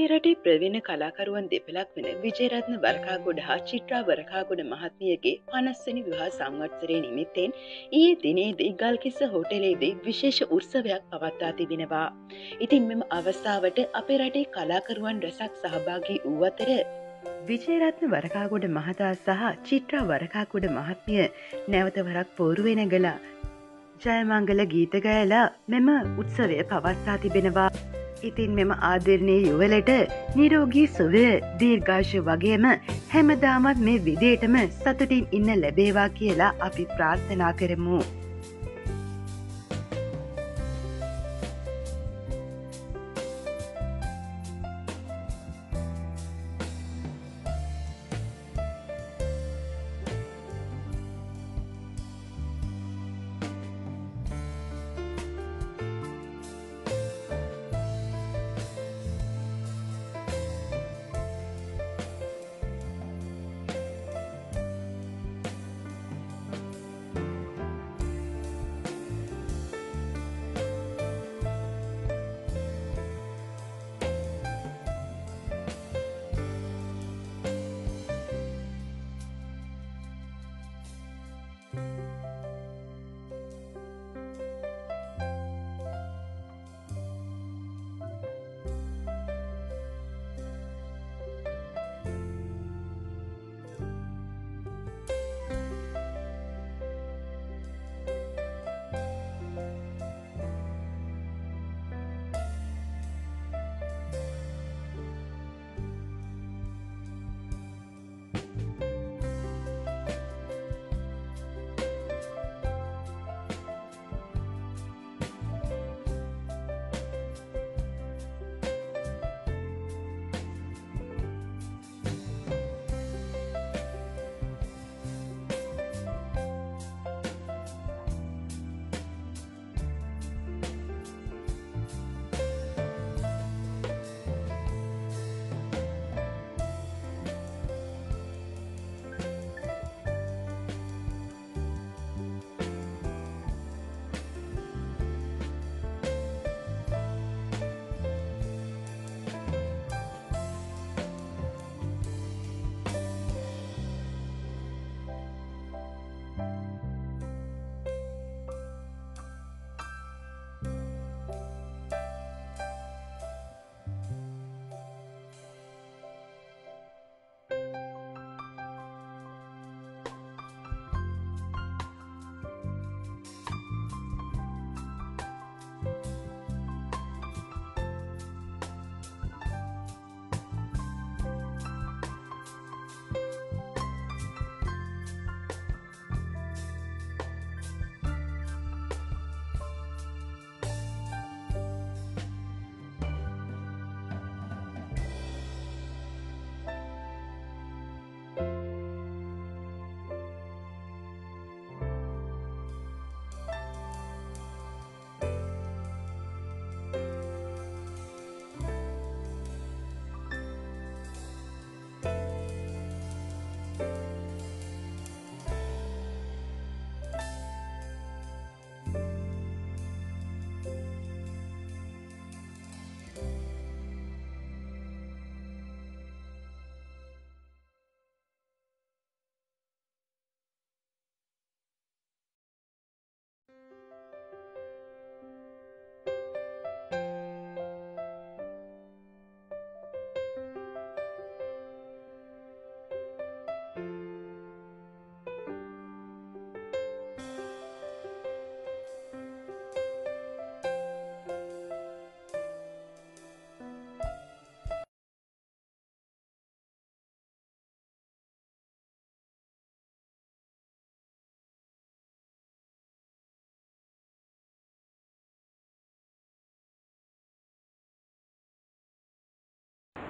අපේ රටේ ප්‍රවීණ කලාකරුවන් දෙපලක් වෙන විජයරත්න වරකාගොඩ හා චිත්‍රා වරකාගොඩ මහත්මියගේ පනස්වනි විවාහ සංවත්සරය නිමිත්තෙන් ඊයේ දිනේදී ගල්කිස්ස හෝටලේදී විශේෂ උත්සවයක් පවත්වා තිබෙනවා. ඉතින් මෙම අවස්ථාවට අපේ රටේ කලාකරුවන් රැසක් සහභාගී වූ අතර විජයරත්න වරකාගොඩ මහතා සහ චිත්‍රා වරකාකුඩ මහත්මිය නැවතවරක් පෝරුවෙන ගලා ජයමංගල ගීතගයලා මෙම උත්සවය පවත්තා තිබෙනවා. ඉතින් මෙම ආදරණය යුවලට නිරෝගී සුවය දීර්ඝාශ වගේම හැමදාමත් මේ විදේටම සතුටින් ඉන්න ලැබේවා කියලා අපි ප්‍රාර්ථනා කරමු.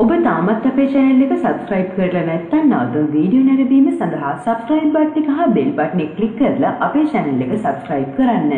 ඔබ තාමත් අපේ channel එක subscribe කරලා නැත්නම් නවතුම් වීඩියෝ නැරඹීම සඳහා subscribe බටන් එක හා bell බටන් එක click කරලා අපේ channel එක subscribe කරන්න.